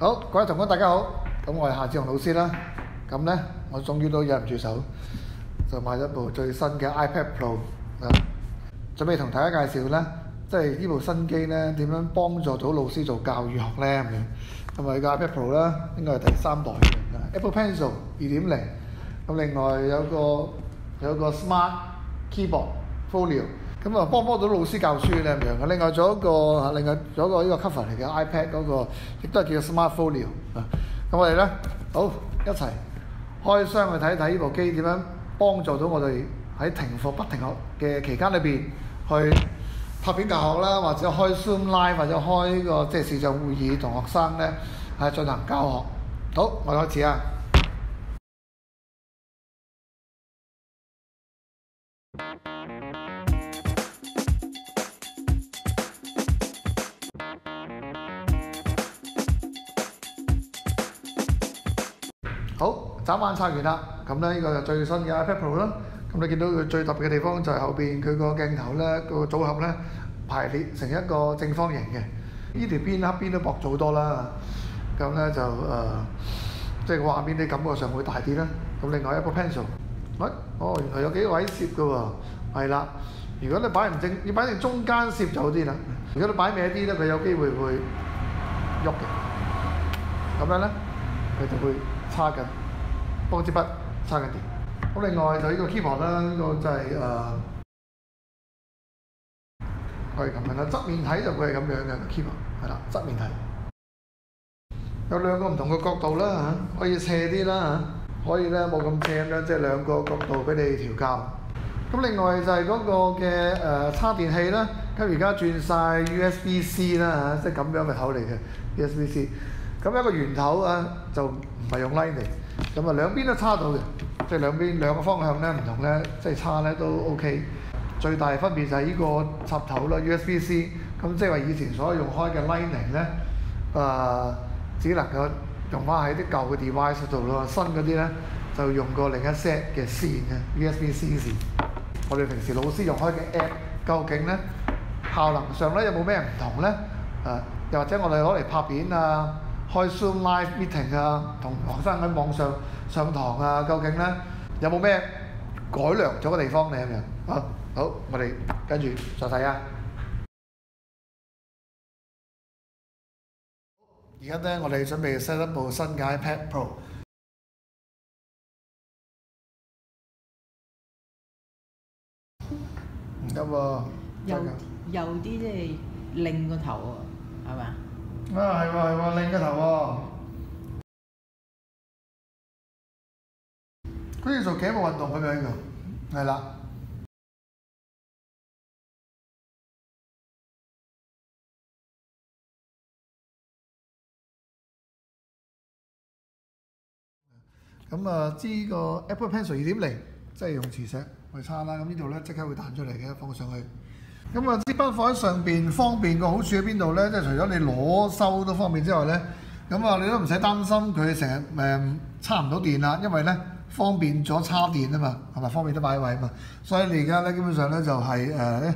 好，各位同學大家好，咁我係夏志雄老師啦。咁呢，我終於都忍唔住手，就買咗部最新嘅 iPad Pro 啊，準備同大家介紹呢，即係呢部新機呢點樣幫助到老師做教育學呢咁樣。咁啊，呢個 iPad Pro 啦，應該係第三代嘅 Apple Pencil 二點零。咁另外有個有個 Smart Keyboard Folio。咁啊，幫幫到老師教書咧咁樣。另外仲有一個，另外仲有一個呢個 cover 嚟嘅 iPad 嗰個，亦都係叫做 Smart Folio 啊。咁我哋咧，好一齊開箱去睇一睇呢部機點樣幫助到我哋喺停課不停學嘅期間裏邊去拍片教學啦，或者開 Zoom Live 或者開呢個即係視像會議同學生咧係進行教學。好，我哋開始啊！好，眨眼拆完啦。咁咧，呢個就最新嘅 iPad Pro 啦。咁你見到佢最特別嘅地方就係後邊佢個鏡頭咧，個組合咧排列成一個正方形嘅。呢條邊黑邊都薄咗好多啦。咁咧就誒、即係畫面你感覺上會大啲啦。咁另外一個 Pencil，喂、哦，原來有幾位攝嘅喎。係啦，如果你擺唔正，要擺正中間攝就好啲啦。如果你擺歪啲咧，佢有機會會喐嘅。咁樣咧，佢就會。叉緊，幫支筆叉緊電。咁另外就呢個 keyboard 啦，呢、這個就係、是、誒，可以咁樣啦。側面睇就會係咁樣嘅 keyboard，係啦，側面睇。有兩個唔同嘅角度啦嚇，可以斜啲啦，可以咧冇咁斜咁樣，即係兩個角度俾你調校。咁另外就係嗰個嘅誒、呃、叉電器啦，咁而家轉晒 USB C 啦，即係咁樣嘅口嚟嘅 USB C。咁一個圓頭啊，就唔係用 Lightning，咁啊兩邊都差到嘅，即係兩邊兩個方向咧唔同咧，即係差咧都 OK。最大分別就係呢個插頭啦，USB-C。咁即係話以前所用開嘅 Lightning 咧，誒只能夠用翻喺啲舊嘅 device 度咯，新嗰啲咧就用過另一 set 嘅線嘅 USB-C 線。我哋平時老師用開嘅 app，究竟咧效能上咧有冇咩唔同咧？誒，又或者我哋攞嚟拍片啊？開 Zoom Live Meeting 啊，同學生喺網上上堂啊，究竟咧有冇咩改良咗嘅地方咧咁樣？啊，好，我哋跟住再睇啊。而家咧，我哋準備 set 一部新嘅 iPad Pro。唔得喎，有有啲即係擰個頭喎，係嘛？啊，係喎係喎，擰個頭喎，好似做頸部運動咁樣㗎，係啦。咁啊，支個 Apple Pencil 二點零，即係用磁石去叉啦。咁呢度咧即刻會彈出嚟嘅，放上去。咁啊，支筆放喺上邊方便，個好處喺邊度咧？即係除咗你攞收都方便之外咧，咁啊你都唔使擔心佢成日誒叉唔到電啦，因為咧方便咗叉電啊嘛，係咪方便咗擺位啊嘛？所以你而家咧基本上咧就係誒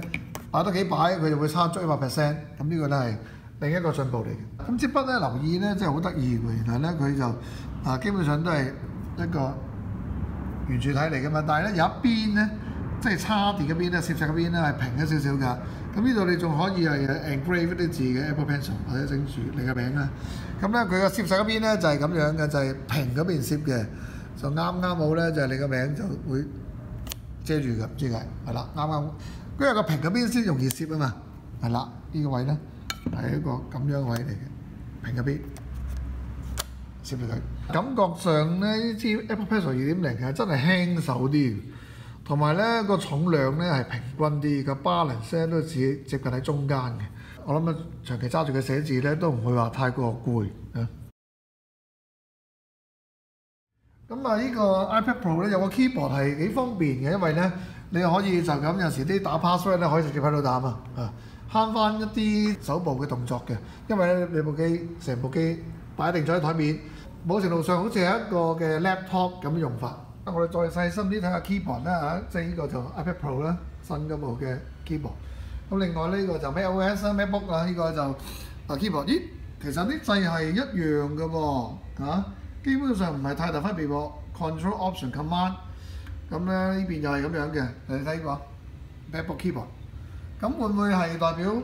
擺多幾擺，佢就會差足一百 percent。咁呢個咧係另一個進步嚟嘅。咁支筆咧留意咧，真係好得意喎！原來咧佢就啊基本上都係一個圓柱體嚟噶嘛，但係咧有一邊咧。即係叉電嗰邊咧，攝石嗰邊咧係平咗少少㗎。咁呢度你仲可以係 engrave 啲字嘅 Apple Pencil 或者整住你嘅名啦。咁咧佢個攝石嗰邊咧就係咁樣嘅，就係平嗰邊攝嘅，就啱啱好咧就係你個名就會遮住㗎，唔知係係啦，啱啱。因為個平嗰邊先容易攝啊嘛，係啦，呢個位咧係一個咁樣位嚟嘅，平嗰邊攝住佢。感覺上咧呢支 Apple Pencil 二點零係真係輕手啲。同埋咧個重量咧係平均啲，個 balance 都只接近喺中間嘅。我諗啊，長期揸住佢寫字咧都唔會話太過攰啊。咁啊，呢個 iPad Pro 咧有個 keyboard 係幾方便嘅，因為咧你可以就咁有時啲打 password 咧可以直接喺度打嘛啊，慳翻一啲手部嘅動作嘅。因為咧你部機成部機擺定咗喺台面，某程度上好似係一個嘅 laptop 咁用法。我哋再細心啲睇下 keyboard 啦嚇，即係呢個就 iPad Pro 啦，新嗰部嘅 keyboard。咁另外呢個就 MacOS 啦，MacBook 啦，呢個就啊 keyboard。咦，其實啲掣係一樣嘅喎，嚇、基本上唔係太大分別喎。Control Option Command，咁咧呢邊又係咁樣嘅，你睇過 MacBook Keyboard。咁會唔會係代表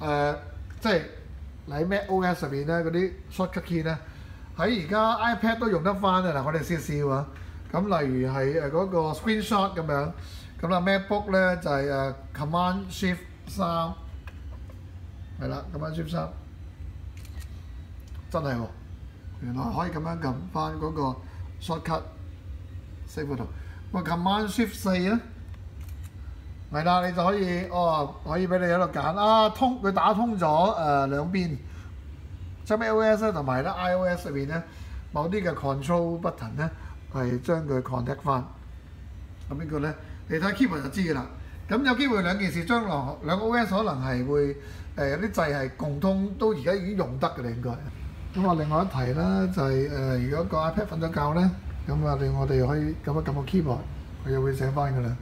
誒、即係喺 Mac OS 入邊咧嗰啲 shortcut key 咧，喺而家 iPad 都用得翻啊！嗱，我哋試試啊。咁例如係誒嗰個 Screenshot 咁樣，咁啦 MacBook 咧就係、誒 Command Shift 三，係啦，Command Shift 三，真係喎，原來可以咁樣撳翻嗰個 shortcut save 嗰度。個 Command Shift 四咧，係啦，你就可以哦，可以俾你喺度揀啊，通佢打通咗誒、呃、兩邊，即係 macOS 咧同埋咧 iOS 入邊咧某啲嘅 control button 咧係將佢 contact 翻。咁呢個咧，你睇 keyboard 就知㗎啦。咁有機會兩件事將來兩個 OS 可能係會誒、有啲掣係共通，都而家已經用得嘅啦應該。咁啊，另外一提啦，就係、誒、如果個 iPad 瞓咗覺咧，咁啊，令我哋可以撳一撳個 keyboard，佢又會醒翻㗎啦。